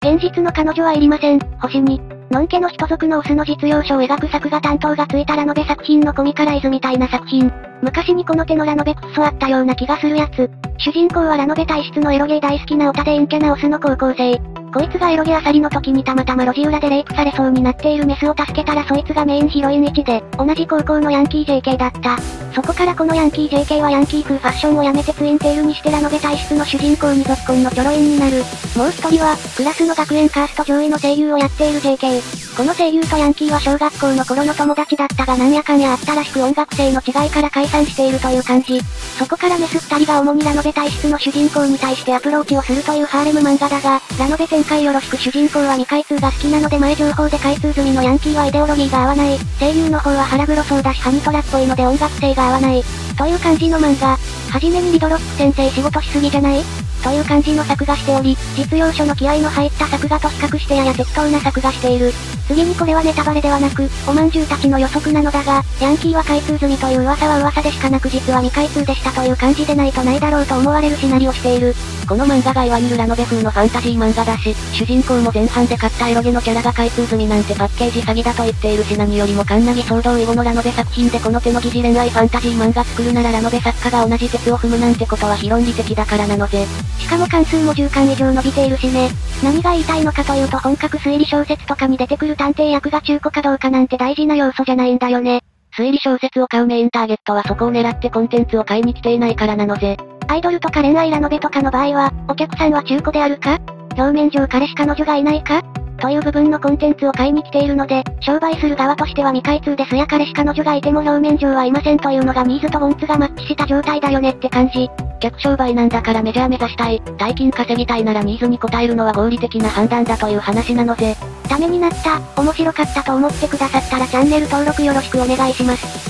現実の彼女はいりません。星に。のんけの人族のオスの実用書を描く作画担当がついたラノベ作品のコミカライズみたいな作品。昔にこの手のラノベクソあったような気がするやつ。主人公はラノベ体質のエロゲー大好きなオタで陰キャなオスの高校生。こいつがエロゲあさりの時にたまたま路地裏でレイプされそうになっているメスを助けたらそいつがメインヒロイン1で、同じ高校のヤンキー JK だった。そこからこのヤンキー JK はヤンキー風ファッションをやめてツインテールにしてラノベ体質の主人公にぞっこんのチョロインになる。もう一人は、クラスの学園カースト上位の声優をやっている JK。この声優とヤンキーは小学校の頃の友達だったがなんやかんやあったらしく音楽性の違いから解散しているという感じ。そこからメス二人が主にラノベ体質の主人公に対してアプローチをするというハーレム漫画だが、ラノベ展開よろしく主人公は未開通が好きなので前情報で開通済みのヤンキーはイデオロギーが合わない。声優の方は腹黒そうだしハニトラっぽいので音楽性が合わない。という感じの漫画。はじめにリドロップ先生仕事しすぎじゃない？という感じの作画しており、実用書の気合の入った作画と比較してやや適当な作画している。次にこれはネタバレではなく、おまんじゅうたちの予測なのだが、ヤンキーは開通済みという噂は噂でしかなく実は未開通でしたという感じでないとないだろうと思われるシナリオしている。この漫画がいわゆるラノベ風のファンタジー漫画だし、主人公も前半で買ったエロゲのキャラが開通済みなんてパッケージ詐欺だと言っているし何よりもカンナギ騒動以後のラノベ作品でこの手の疑似恋愛ファンタジー漫画作るならラノベ作家が同じ鉄を踏むなんてことは非論理的だからなのぜ。しかも関数も10巻以上伸びているしね。何が言いたいのかというと本格推理小説とかに出てくる探偵役が中古かどうかなんて大事な要素じゃないんだよね。推理小説を買うメインターゲットはそこを狙ってコンテンツを買いに来ていないからなのぜ。アイドルとか恋愛ラノベとかの場合は、お客さんは中古であるか？表面上彼氏彼女がいないか？という部分のコンテンツを買いに来ているので、商売する側としては未開通ですや彼氏彼女がいても表面上はいませんというのがニーズとウォンツがマッチした状態だよねって感じ。客商売なんだからメジャー目指したい、大金稼ぎたいならニーズに応えるのは合理的な判断だという話なのぜ。ためになった、面白かったと思ってくださったらチャンネル登録よろしくお願いします。